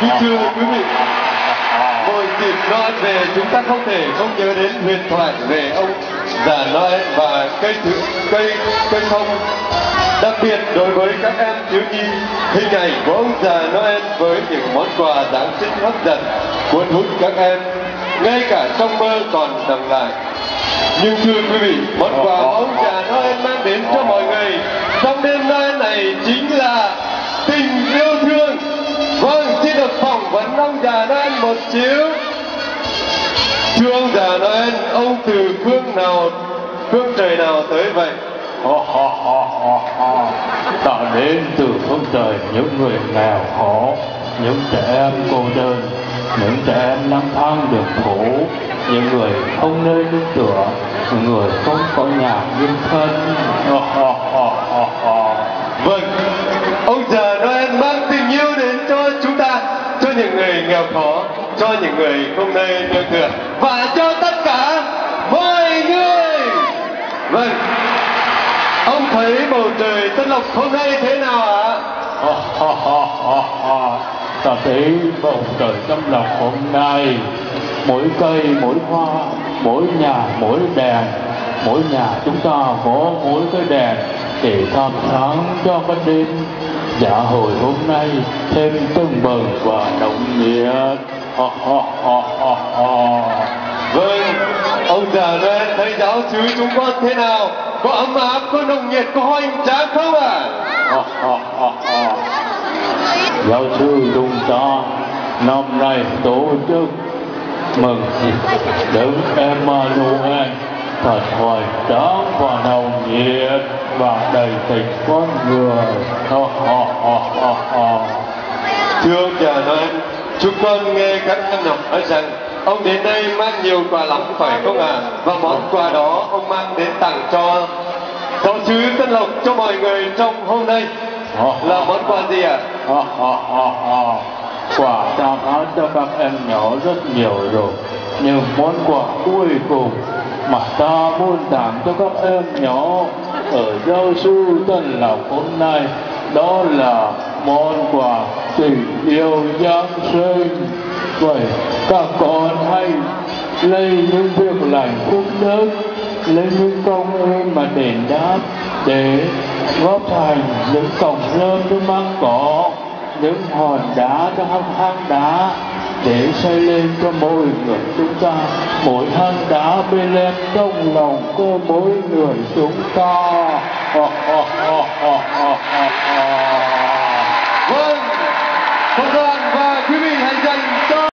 Kính thưa quý vị, mỗi dịp Noel về chúng ta không thể không nhớ đến huyền thoại về ông già Noel và cây thứ, cây cây thông. Đặc biệt đối với các em thiếu nhi, hình ảnh của ông già Noel với những món quà Giáng sinh hấp dẫn cuốn hút các em, ngay cả trong mơ còn nằm lại. Nhưng thưa quý vị, món quà ông già Noel mang đến cho mọi người trong đêm Noel này chính là một xíu. Thưa ông già Noel, ông từ phương nào, phương trời nào tới vậy? Ho, ho, ho, ho, ho. Ta đến từ phương trời những người nghèo khổ, những trẻ em cô đơn, những trẻ em lang thang đường phố, những người không nơi nương tựa, những người không có nhà nhân thân. Ho, ho, ho, ho, ho. Vâng, ông già Noel mang tình yêu đến cho chúng ta, cho những người nghèo khó, cho những người không nơi nương tựa và cho tất cả mọi người. Vâng, ông thấy bầu trời Tân Lộc hôm nay thế nào ạ? Ta thấy bầu trời Tân lộc hôm nay mỗi cây mỗi hoa mỗi nhà mỗi đèn mỗi nhà chúng ta có mỗi cái đèn để thắp sáng cho cái đêm dạ hồi hôm nay thêm tưng bừng và nồng nhiệt ho, ho, ho, ho, ho. Vâng, ông già Noel thấy giáo xứ chúng con thế nào? Có ấm áp, có nồng nhiệt, có hoành tráng không ạ? ho, ho, ho, ho. giáo sư chúng ta năm nay tổ chức mừng Đấng Emmanuel thật hoài tráng và nồng nhiệt và đầy tình con người ho ho ho ho ho Thưa ông già Noel, chúng con nghe các em học nói rằng ông đến đây mang nhiều quà lắm phải không ạ? Và món quà đó ông mang đến tặng cho giáo xứ Tân Lộc cho mọi người trong hôm nay là món quà gì ạ? ho quà ta bán cho các em nhỏ rất nhiều rồi nhưng món quà cuối cùng mà ta muốn tặng cho các em nhỏ ở giáo sư Tân Lộc hôm nay đó là món quà tình yêu Giáng sinh. Vậy các con hãy lấy những việc lành phúc đức lấy những công ơn mà đền đáp để góp thành những cổng lớn nước mang cỏ những hòn đá cho hang hang đá để xây lên cho mỗi người chúng ta. Mỗi hang đá bên lên trong lòng của mỗi người chúng ta. Oh, oh, oh, oh, oh, oh.